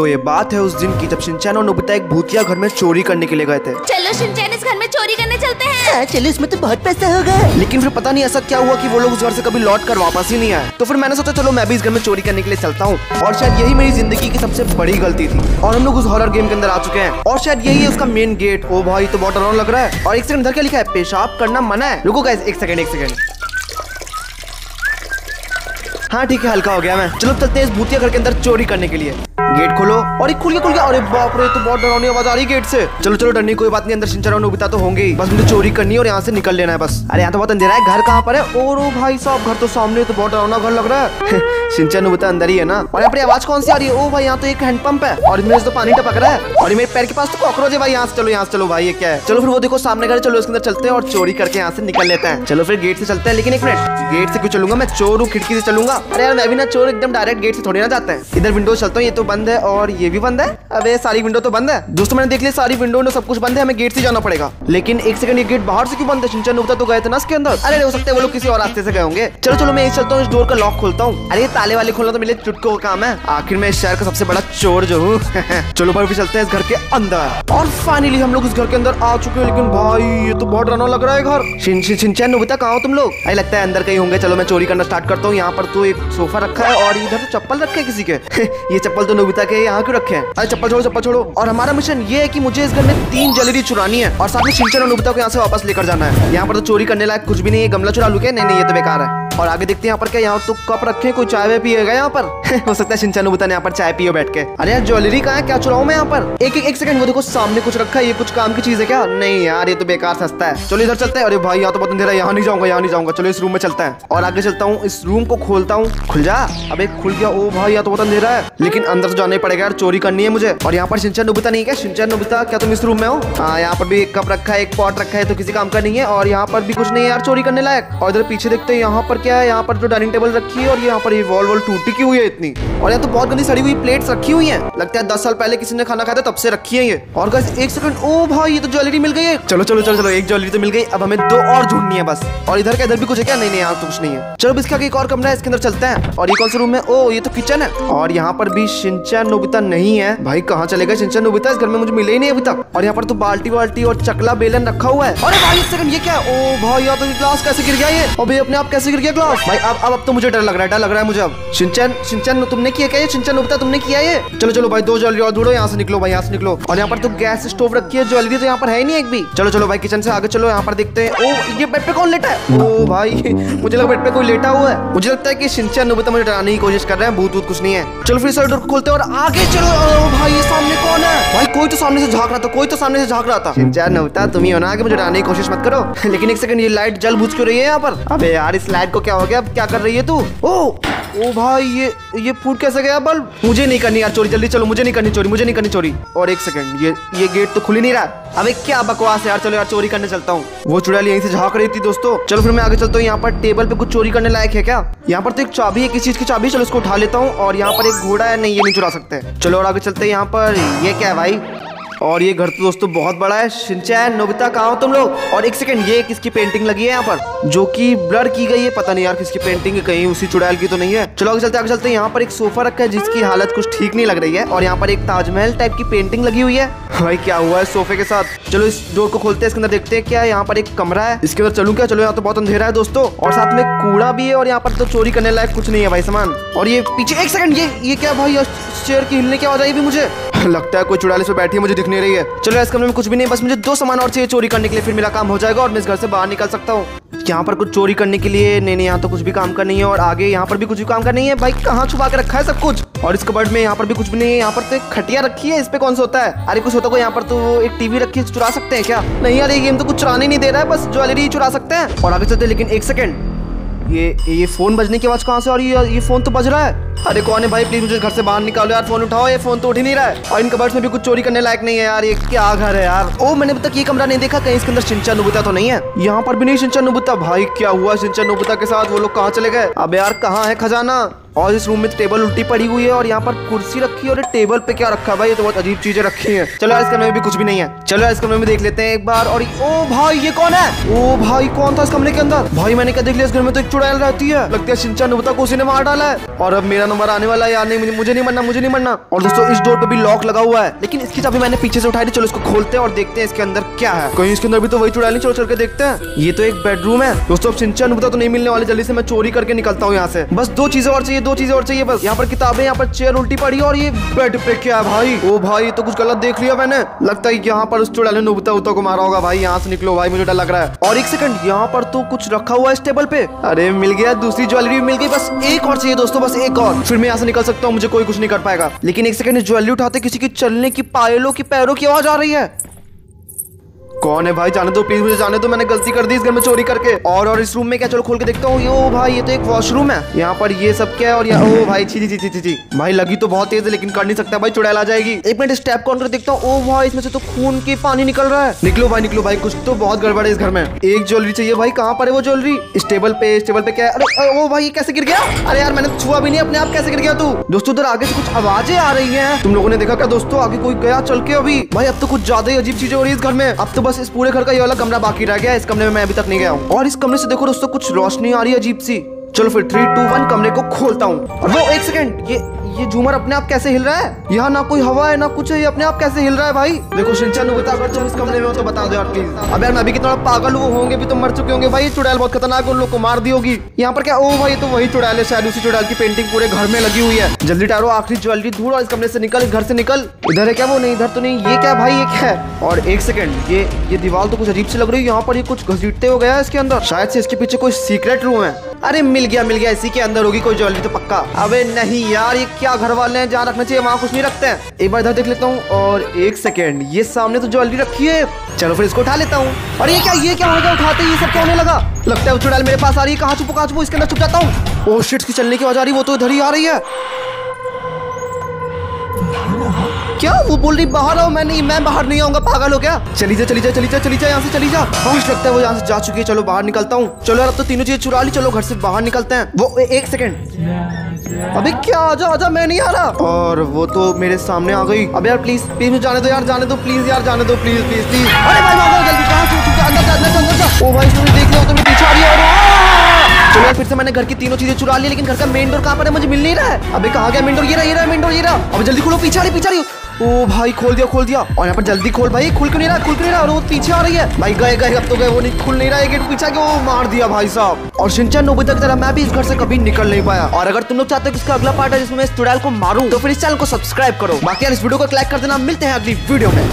तो ये बात है उस दिन की जब शिनचैन और नोबिता एक भूतिया घर में चोरी करने के लिए गए थे। चलो शिनचैन इस घर में चोरी करने चलते हैं। हाँ, चलो इसमें तो बहुत पैसा होगा लेकिन फिर पता नहीं ऐसा क्या हुआ कि वो लोग उस घर से कभी लौट कर वापस ही नहीं आए। तो फिर मैंने सोचा चलो मैं भी इस घर में चोरी करने के लिए चलता हूँ। और शायद यही मेरी ज़िंदगी की सबसे बड़ी गलती थी। और हम लोग उस हॉरर गेम के अंदर आ चुके हैं। और शायद यही है उसका मेन गेट ओ भाई तो बहुत डरावना लग रहा है। और एक सेकंड इधर क्या लिखा है? पेशाब करना मना है। रुको गाइस एक सेकंड एक सेकंड हाँ ठीक है हल्का हो गया मैं। चलो चलते हैं इस भूतिया घर के अंदर चोरी करने के लिए। गेट खोलो और खुल गया खुल गया अरे बाप रे तो बहुत डरावनी आवाज़ आ रही गेट से। चलो चलो, डरने कोई बात नहीं, अंदर सिंचर नोबिता तो होंगे बस मुझे चोरी करनी है और यहाँ से निकल लेना है बस। अरे यहाँ तो बहुत अंधेरा है, घर कहाँ पर है? और भाई साहब, घर तो सामने तो बहुत डरावना घर लग रहा है। सिंचर नोबिता अंदर ही है ना। और पर आवाज़ कौन सी आ रही है? ओ भाई, यहाँ तो एक हैंडपंप है और से तो पानी टपक रहा है। और मेरे पैर के पास तो कॉकरोच है भाई, यहाँ से चलो, यहाँ से चलो भाई, ये क्या है? चलो फिर वो देखो, सामने घर चलो उसके अंदर चलते हैं और चोरी करके यहाँ से निकल लेते हैं। चलो फिर गेट से चलते हैं, लेकिन एक मिनट। गेट से क्यों चलूँगा मैं? चोर हूँ, खिड़की से चलूँगा। अरे यार, मैं भी ना चोर, एकदम डायरेक्ट गेट से थोड़ी ना जाते हैं। इधर विंडो चलता हूँ, ये तो बंद है और ये भी बंद है। अबे सारी विंडो तो बंद है। दोस्तों, मैंने देख लिया, सारी विंडो सब कुछ बंद है, हमें गेट से जाना पड़ेगा। लेकिन एक सेकंड ये गेट बाहर से क्यों बंद है? सिंचन उगता तो गए थे ना इसके अंदर। अरे, हो सकता है वो लोग किसी और रास्ते से गए होंगे। चलो चलो, मैं चलता हूँ, इस डोर का लॉक खोलता हूँ। अरे ताले वाले खोलना तो मेरे चुटको का काम है। आखिर में इस शहर का सबसे बड़ा चोर जो हूँ। चलो, भाई चलते हैं इस घर के अंदर। और फाइनली हम लोग इस घर के अंदर आ चुके हैं, लेकिन भाई, ये तो बहुत डरावना लग रहा है घर। शिनचैन, नोबिता, कहाँ तुम लोग? अरे, लगता है अंदर कहीं होंगे। चलो, मैं चोरी करना स्टार्ट करता हूँ। यहाँ पर तो एक सोफा रखा है और इधर तो चप्पल रखे किसी के। ये चप्पल तो नोबिता के यहाँ क्यों रखे हैं? अरे चप्पल छोड़ो चप्पल छोड़ो। और हमारा मिशन ये है कि मुझे इस घर में तीन जलेरी चुरानी है और साथ में सिंचन और नोबिता को यहाँ से वापस लेकर जाना है। यहाँ पर तो चोरी करने लायक कुछ भी नहीं है गमला चुरा लुके नहीं नहीं, ये तो बेकार है। और आगे देखते हैं यहाँ पर क्या यहाँ तो कप रखे हैं, कोई चाय वाय पिएगा यहाँ पर? हो सकता है शिनचैन नोबिता ने यहाँ पर चाय पियो बैठ के। अरे यार ज्वेलरी कहाँ है? क्या चुराऊं मैं यहाँ पर? एक एक, एक सेकंड वो देखो सामने कुछ रखा है ये कुछ काम की चीज़ है क्या? नहीं यार ये तो बेकार सस्ता है। चलो इधर चलते हैं। अरे भाई यहाँ तो बहुत अंधेरा यहाँ नहीं जाऊँगा यहाँ नहीं जाऊँगा। चलो इस रूम में चलता है। और आगे चलता हूँ इस रूम को खोलता हूँ। खुल जा अब एक खुल गया। ओ भाई यहाँ तो बहुत अंधेरा है। लेकिन अंदर से जाना ही पड़ेगा यार चोरी करनी है मुझे। और यहाँ पर सिंचन नोबिता नहीं क्या? सिंचन नोबिता क्या तुम इस रूम में हो? हाँ यहाँ पर भी एक कप रखा है एक पॉट रखा है तो किसी काम का नहीं है। और यहाँ पर भी कुछ नहीं है यार चोरी करने लायक। और इधर पीछे देखते हैं यहाँ पर क्या है यहाँ पर जो डाइनिंग टेबल रखी है और यहाँ पर वॉल वॉल टूटी हुई है इतनी? और यहाँ तो बहुत गंदी सड़ी हुई प्लेट्स रखी हुई है। लगता है दस साल पहले किसी ने खाना खाया था तब से रखी है ये। और guys, एक सेकंड ओ भाई ये तो ज्वेलरी मिल गई है। चलो चलो चलो चलो एक ज्वेलरी तो मिल गई। अब हमें दो और ढूंढनी है बस। और इधर का इधर भी कुछ है क्या? नहीं नहीं यहाँ तो कुछ नहीं है। चलो इसके आगे एक और कमरा है इसके अंदर चलते हैं। और ये कौन सा रूम है? ओ ये तो किचन है। और यहाँ पर भी शिनचैन नोबिता नहीं है। भाई कहाँ चले गए शिनचैन नोबिता? इस घर में मुझे मिले ही नहीं अभी तक। और यहाँ पर तो बाल्टी वाल्टी और चकला बेलन रखा हुआ है। अरे भाई सेकंड ये क्या ओ भाई यार तो ग्लास कैसे गिर गया ये? और भाई अपने आप कैसे गिर गया? ग्लास भाई, अब अब अब तो मुझे डर लग रहा है, डर लग रहा है मुझे अब। शिनचैन शिनचैन तुमने किया क्या? ये शिनचैन नोबिता तुमने किया ये? चलो चलो भाई, दो ज्वेलरी और ढूंढो, यहाँ से निकलो भाई, यहाँ से निकलो। और यहाँ पर तो गैस स्टोव रखी है, ज्वेलरी तो यहाँ पर है नहीं एक भी। चलो चलो भाई किचन से आगे चलो, यहाँ पर देखते हैं। ओ, ये बेड पे कौन लेटा है? ओ भाई, मुझे लगा बेड पे कोई लेटा हुआ है। मुझे लगता है कि शिनचैन नोबिता मुझे डराने की कोशिश कर रहे हैं भूत भूत कुछ नहीं है। चलो फिर साइड खोलते हैं और आगे चलो। भाई, ये सामने कौन है? भाई, कोई तो सामने से झाँक रहा था, कोई तो सामने से झाँक रहा था। शिनचैन नोबिता तुम ही हो ना कि मुझे डराने की कोशिश मत करो। लेकिन एक सेकंड ये लाइट जल बुझ क्यों रही है यहाँ पर? अबे यार, इस लाइट को क्या हो गया? अब क्या कर रही है तू? ओ ओ भाई, ये ये फूट कैसे गया बल्ब? मुझे नहीं करनी यार चोरी, जल्दी चलो, मुझे नहीं करनी चोरी, मुझे नहीं करनी चोरी। और एक सेकंड ये ये गेट तो खुल ही नहीं रहा। अबे क्या बकवास है यार, चलो यार चोरी करने चलता हूँ। वो चुड़ैल यहीं से झाँक रही थी दोस्तों। चलो फिर मैं आगे चलता हूँ, यहाँ पर टेबल पे कुछ चोरी करने लायक है क्या? यहाँ पर तो एक चाबी है, किस चीज़ की चाबी चलो इसको उठा लेता हूँ। और यहाँ पर एक घोड़ा है, नहीं, ये नहीं चुरा सकते। चलो और आगे चलते यहाँ पर। ये क्या है भाई? और ये घर तो दोस्तों बहुत बड़ा है, शिनचैन, नोबिता, कहाँ हो तुम लोग? और एक सेकंड ये किसकी पेंटिंग लगी है यहाँ पर? जो कि ब्लर की गई है, पता नहीं यार किसकी पेंटिंग है, कहीं उसी चुड़ैल की तो नहीं है। चलो चलते आगे चलते यहाँ पर एक सोफा रखा है, जिसकी हालत कुछ ठीक नहीं लग रही है और यहाँ पर एक ताजमहल टाइप की पेंटिंग लगी हुई है। भाई, क्या हुआ है सोफे के साथ? चलो इस डोर को खोलते हैं, इसके अंदर देखते हैं क्या यहाँ पर एक कमरा है। इसके अंदर चलू क्या? चलो यहाँ तो बहुत अंधेरा है दोस्तों। और साथ में कूड़ा भी है और यहाँ पर तो चोरी करने लायक कुछ नहीं है भाई सामान। और ये पीछे, एक सेकंड ये ये क्या भाई चेयर की हिलने की आवाज़ आई भी मुझे? लगता है कोई चुड़ैल पे बैठी है, मुझे दिख नहीं रही है। चलो इस कमरे में कुछ भी नहीं, बस मुझे दो सामान और चाहिए चोरी करने के लिए, फिर मेरा काम हो जाएगा और मैं इस घर से बाहर निकल सकता हूँ। यहाँ पर कुछ चोरी करने के लिए, नहीं नहीं, यहाँ तो कुछ भी काम का नहीं है, और आगे यहाँ पर भी कुछ भी काम का नहीं है। भाई, कहाँ छुपा के रखा है सब कुछ? और इस कबर्ड में यहाँ पर भी कुछ भी नहीं है, यहाँ पर तो एक खटिया रखी है, इस पे कौन सा होता है? अरे, कुछ होता को यहाँ पर तो एक टीवी रखी है, चुरा सकते हैं क्या? नहीं यार, ये गेम तो कुछ चुराने नहीं दे रहा है, बस ज्वेलरी चुरा सकते हैं। और आगे चलते लेकिन एक सेकंड ये ये फ़ोन बजने की आवाज़ कहाँ से आ रही है ये फ़ोन तो बज रहा है। अरे कौन है भाई? प्लीज़ मुझे घर से बाहर निकालो यार। फ़ोन उठाओ। ये फ़ोन तो उठ ही नहीं रहा है। और इन कबर्स में भी कुछ चोरी करने लायक नहीं है यार। ये क्या घर है यार? ओ, मैंने अब तक ये कमरा नहीं देखा। कहीं इसके अंदर सिंचा नुबुता तो नहीं है? यहाँ पर भी नहीं सिंचा नुबुता। भाई, क्या हुआ सिंचा नुबुता के साथ? वो लोग कहाँ चले गए? अब यार कहाँ है खजाना? और इस रूम में टेबल उल्टी पड़ी हुई है और यहाँ पर कुर्सी रखी है और टेबल पे क्या रखा भाई? ये तो बहुत अजीब चीज़ें रखी हैं। चलो इस कमरे में भी कुछ भी नहीं है। चलो इस कमरे में देख लेते हैं एक बार और ओ भाई, ये कौन है? ओ भाई, कौन था इस कमरे के अंदर? भाई, मैंने क्या देख लिया? इस घर में तो एक चुड़ैल रहती है। लगता है शिनचा नुबता को उसी ने मार डाला है। और अब मेरा नंबर आने वाला है यार। नहीं, मुझे- नहीं मरना मुझे नहीं मरना और दोस्तों, इस डोर पे भी लॉक लगा हुआ है। लेकिन इसकी चाबी मैंने पीछे से उठाई थी। चलो, इसको खोलते हैं और देखते हैं इसके अंदर क्या है। कहीं इसके अंदर भी तो वही चुड़ैल नहीं? चलो, चल देखते हैं। ये तो एक बेडरूम है। दोस्तों, अब सिंचा नुबता तो नहीं मिलने वाले। जल्दी से मैं चोरी करके निकलता हूँ यहाँ से। बस दो चीज़ें और चाहिए दो चीज़ें और चाहिए, बस। यहाँ पर किताबें, यहाँ पर चेयर उल्टी पड़ी और ये बेड पे क्या है भाई? ओ भाई तो कुछ गलत देख लिया मैंने। लगता है यहाँ पर उस ने नुबता उता को मारा होगा। भाई, यहाँ से निकलो भाई, मुझे डर लग रहा है। और एक सेकंड, यहाँ पर तो कुछ रखा हुआ है इस टेबल पे? अरे, मिल गया, दूसरी ज्वेलरी मिल गई, बस एक और चाहिए दोस्तों, बस एक और। फिर मैं यहाँ से निकल सकता हूँ, मुझे कोई कुछ नहीं कर पाएगा। लेकिन एक सेकंड, ज्वेलरी उठाते किसी की चलने की पायलों की पैरों की आवाज़ आ रही है। कौन है भाई? जाने दो प्लीज़ मुझे जाने दो। मैंने गलती कर दी इस घर में चोरी करके। और और इस रूम में क्या? चलो खोल के देखता हूँ। यो भाई, ये तो एक वॉशरूम है। यहाँ पर ये सब क्या है? और यहाँ ओ भाई, छी छी छी छी छी। भाई, लगी तो बहुत तेज है, लेकिन कर नहीं सकता भाई। चुड़ैल आ जाएगी। एक मिनट स्टेप कौन कर देखता हूँ। ओ भाई, इसमें से तो खून की पानी निकल रहा है। निकलो भाई निकलो भाई। कुछ तो बहुत गड़बड़ है इस घर में। एक ज्वेलरी चाहिए भाई। कहाँ पर है वो ज्वेलरी इस टेबल पे, इस टेबल पे क्या अरे ओ भाई, ये कैसे गिर गया? अरे यार, मैंने छुआ भी नहीं अपने आप। कैसे गिर गया तू? दोस्तों, उधर आगे से कुछ आवाज़ें आ रही है। तुम लोगों ने देखा क्या दोस्तों? आगे कोई गया चल के अभी? भाई, अब तो कुछ ज़्यादा ही अजीब चीज़ें हो रही है इस घर में। अब तो बस इस पूरे घर का ये वाला कमरा बाकी रह गया इस कमरे में मैं अभी तक नहीं गया हूँ। और इस कमरे से देखो दोस्तों, कुछ रोशनी आ रही है अजीब सी। चलो फिर थ्री टू वन कमरे को खोलता हूँ। वो एक सेकेंड ये ये झूमर अपने आप कैसे हिल रहा है? यहाँ ना कोई हवा है, ना कुछ है, ये अपने आप कैसे हिल रहा है भाई? देखो, शिनचैन बता अगर तुम इस कमरे में हो तो बता दो यार प्लीज़ अब यार, मैं भी कितना पागल हूँ वो होंगे, भी तो मर चुके होंगे। भाई चुड़ैल बहुत खतरनाक उन लोग को मार दी होगी। यहाँ पर क्या? ओ भाई तो वही चुड़ैल है, शायद उसी चुड़ैल की पेंटिंग पूरे घर में लगी हुई है। जल्दी टारो, आखिरी ज्वेलरी धूल और इस कमरे से निकल घर से निकल। इधर है क्या वो? नहीं, इधर तो नहीं। ये क्या भाई, ये क्या है? और एक सेकंड ये ये दीवार तो कुछ अजीब सी लग रही है। यहाँ पर ये कुछ घसीटते हो गया है इसके अंदर। शायद से इसके पीछे कोई सीक्रेट रूम है। अरे मिल गया मिल गया, इसी के अंदर होगी कोई ज्वेलरी तो पक्का। अबे नहीं यार, ये क्या घर वाले हैं जहाँ रखना चाहिए, वहाँ कुछ नहीं रखते हैं। एक बार इधर देख लेता हूँ, और एक सेकेंड ये सामने तो ज्वेलरी रखी है। चलो फिर इसको उठा लेता हूँ। और ये क्या ये क्या हो गया, उठाते ये सब क्या होने लगा। लगता है वो चुड़ैल मेरे पास आ रही है, कहाँ छुपो कहाँ छुपो, इसके अंदर छुप जाता हूँ। ओ शिट्स की चलने की आवाज़ आ रही वो तो इधर ही आ रही है। क्या? वो बोल रही, बाहर आओ, मैं नहीं, मैं बाहर नहीं आऊँगा, पागल हो क्या? चली जा चली जा चली जा चली जा, यहाँ से चली जा। मुझे लगता है वो, यहाँ से जा चुकी है। चलो, बाहर निकलता हूँ। चलो यार, अब तो तीनों चीज़ें चुरा ली। चलो, घर से बाहर निकलते हैं। वो एक सेकंड। अबे क्या? आजा आजा, मैं नहीं आ रहा। और वो तो मेरे सामने आ गई। अब यार प्लीज़ प्लीज़ मुझे जाने दो यार, जाने दो प्लीज़ यार, जाने दो प्लीज़ प्लीज़ प्लीज़ अरे भाई जल्दी देख लिया तो मेरे पीछे आ रही है चलो फिर से मैंने घर की तीनों चीज़ें चुरा ली, लेकिन घर का मेन डोर कहाँ पर है? मुझे मिल नहीं रहा है। अबे कहाँ गया मेन डोर ये रहा ये रहा मेन डोर ये रहा। अब जल्दी खोलो, पीछे रही पीछे रही। ओ भाई, खोल दिया खोल दिया। और यहाँ पर जल्दी खोल भाई, खुल क्यों नहीं रहा, खुल क्यों नहीं रहा? और वो पीछे आ रही है। भाई, गए गए, अब तो गए, वो नहीं, खुल नहीं रहा है गेट पीछे वो मार दिया भाई साहब। और सिंचन नोबी तक तरह मैं भी इस घर से कभी निकल नहीं पाया। और अगर तुम लोग चाहते हो इसका अगला पार्ट है जिसमें मैं इस चुड़ैल को मारूं तो फिर इस चैनल को सब्सक्राइब करो। बाकी यार, इस वीडियो को लाइक कर देना। मिलते हैं अगली वीडियो में।